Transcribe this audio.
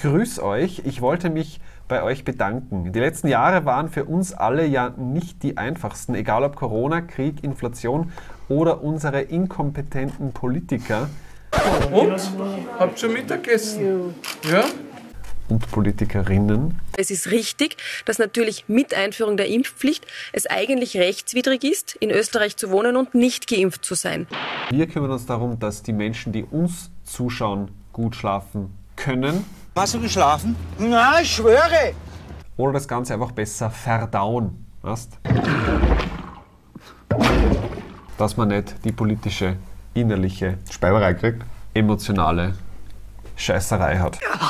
grüße euch. Ich wollte mich bei euch bedanken. Die letzten Jahre waren für uns alle ja nicht die einfachsten, egal ob Corona, Krieg, Inflation oder unsere inkompetenten Politiker. Und? Habt schon Mittagessen? Ja? und Politikerinnen. Es ist richtig, dass natürlich mit Einführung der Impfpflicht es eigentlich rechtswidrig ist, in Österreich zu wohnen und nicht geimpft zu sein. Wir kümmern uns darum, dass die Menschen, die uns zuschauen, gut schlafen können. Hast du geschlafen? Na, ich schwöre! Oder das Ganze einfach besser verdauen. Weißt? Dass man nicht die politische, innerliche Speiberei kriegt. emotionale Scheißerei hat. Ja.